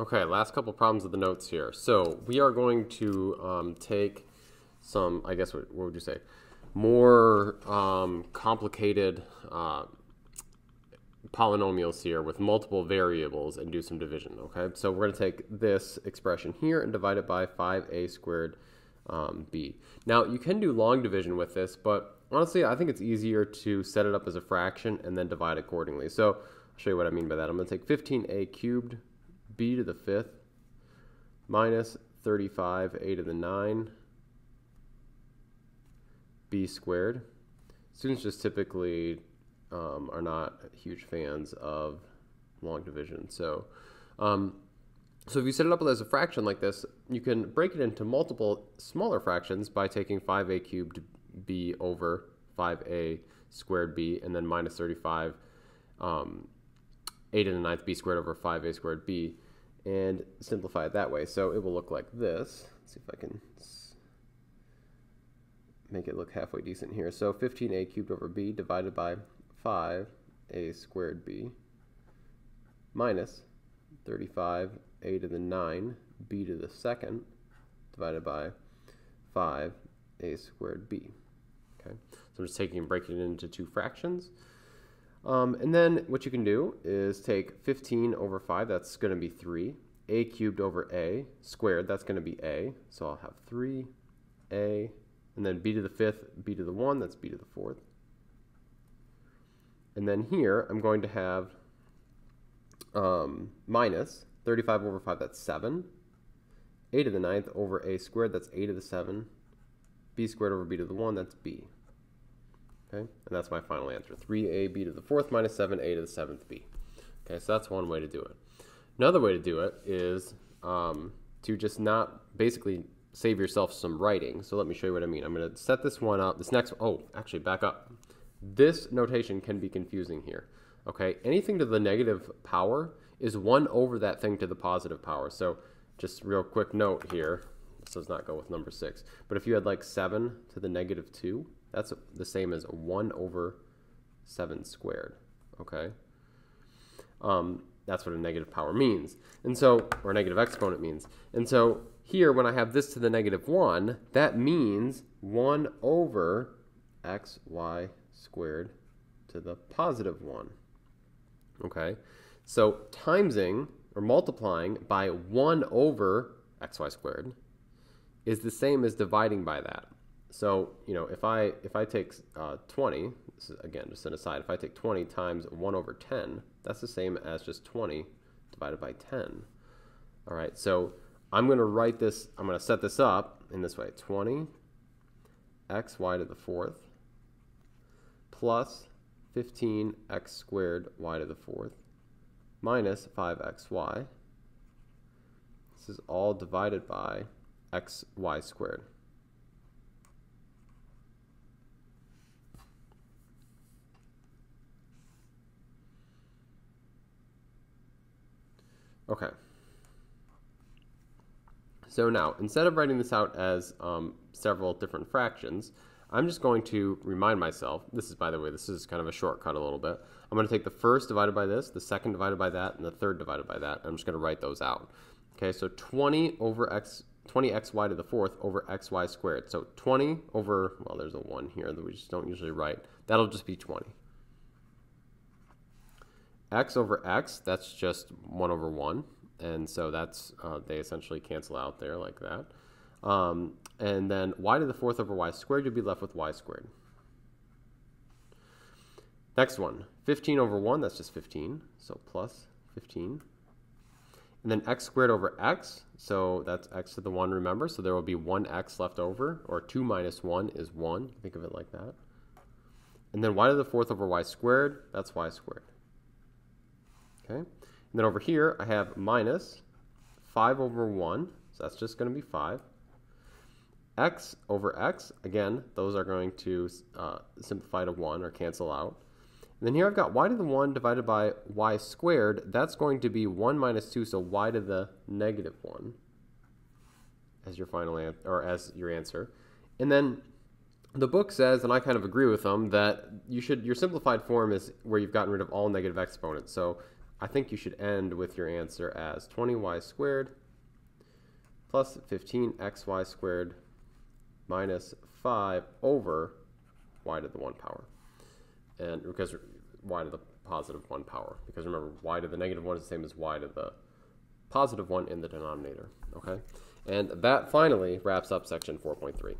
Okay, last couple problems of the notes here. So we are going to um, take some, I guess, what, what would you say, more um, complicated uh, polynomials here with multiple variables and do some division, okay? So we're going to take this expression here and divide it by 5a squared um, b. Now, you can do long division with this, but honestly, I think it's easier to set it up as a fraction and then divide accordingly. So I'll show you what I mean by that. I'm going to take 15a cubed b to the fifth minus 35 a to the 9 b squared. Students just typically um, are not huge fans of long division. So, um, so if you set it up as a fraction like this, you can break it into multiple smaller fractions by taking 5a cubed b over 5a squared b and then minus 35 um, a to the ninth b squared over 5a squared b and simplify it that way. So it will look like this. Let's see if I can make it look halfway decent here. So 15a cubed over b divided by 5a squared b minus 35a to the 9 b to the second divided by 5a squared b. Okay, so I'm just taking and breaking it into two fractions. Um, and then what you can do is take 15 over 5, that's going to be 3. a cubed over a squared, that's going to be a. So I'll have 3a, and then b to the fifth, b to the 1, that's b to the fourth. And then here, I'm going to have um, minus 35 over 5, that's 7. a to the ninth over a squared, that's a to the 7. b squared over b to the 1, that's b. Okay, and that's my final answer. 3ab to the fourth minus 7a to the seventh b. Okay, so that's one way to do it. Another way to do it is um, to just not basically save yourself some writing. So let me show you what I mean. I'm going to set this one up. This next, oh, actually back up. This notation can be confusing here. Okay, anything to the negative power is 1 over that thing to the positive power. So just real quick note here. This does not go with number 6. But if you had like 7 to the negative 2, that's the same as 1 over 7 squared, okay? Um, that's what a negative power means. And so, or a negative exponent means. And so here, when I have this to the negative 1, that means 1 over xy squared to the positive 1, okay? So timesing, or multiplying by 1 over xy squared is the same as dividing by that. So, you know, if I if I take uh, 20, this is, again, just an aside, if I take 20 times 1 over 10, that's the same as just 20 divided by 10. All right, so I'm going to write this, I'm going to set this up in this way. 20 xy to the fourth plus 15x squared y to the fourth minus 5xy. This is all divided by xy squared. Okay. So now, instead of writing this out as um, several different fractions, I'm just going to remind myself, this is, by the way, this is kind of a shortcut a little bit. I'm going to take the first divided by this, the second divided by that, and the third divided by that. I'm just going to write those out. Okay, so 20 over x, 20xy to the fourth over xy squared. So 20 over, well, there's a 1 here that we just don't usually write. That'll just be 20 x over x, that's just 1 over 1. And so that's, uh, they essentially cancel out there like that. Um, and then y to the fourth over y squared, you'll be left with y squared. Next one, 15 over 1, that's just 15, so plus 15. And then x squared over x, so that's x to the 1, remember, so there will be 1x left over, or 2 minus 1 is 1, think of it like that. And then y to the fourth over y squared, that's y squared. Okay, and then over here I have minus 5 over 1, so that's just going to be 5. x over x, again, those are going to uh, simplify to 1 or cancel out. And then here I've got y to the 1 divided by y squared. That's going to be 1 minus 2, so y to the negative 1 as your final answer, or as your answer. And then the book says, and I kind of agree with them, that you should your simplified form is where you've gotten rid of all negative exponents. So I think you should end with your answer as 20y squared plus 15xy squared minus 5 over y to the 1 power. And because y to the positive 1 power. Because remember, y to the negative 1 is the same as y to the positive 1 in the denominator. Okay? And that finally wraps up section 4.3.